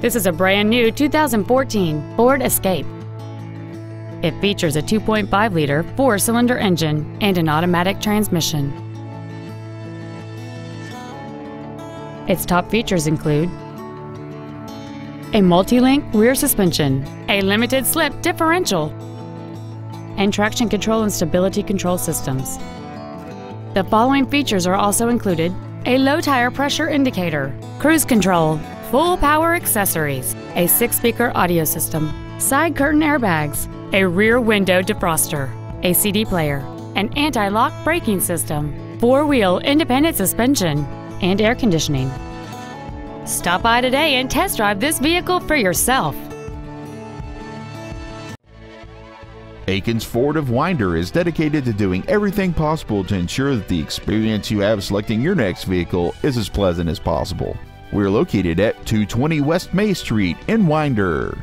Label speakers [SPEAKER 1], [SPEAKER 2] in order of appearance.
[SPEAKER 1] This is a brand new 2014 Ford Escape. It features a 2.5-liter four-cylinder engine and an automatic transmission. Its top features include a multi-link rear suspension, a limited slip differential, and traction control and stability control systems. The following features are also included a low tire pressure indicator, cruise control, full power accessories, a six speaker audio system, side curtain airbags, a rear window defroster, a CD player, an anti lock braking system, four wheel independent suspension, and air conditioning. Stop by today and test drive this vehicle for yourself.
[SPEAKER 2] Akins Ford of Winder is dedicated to doing everything possible to ensure that the experience you have selecting your next vehicle is as pleasant as possible. We're located at 220 West May Street in Winder.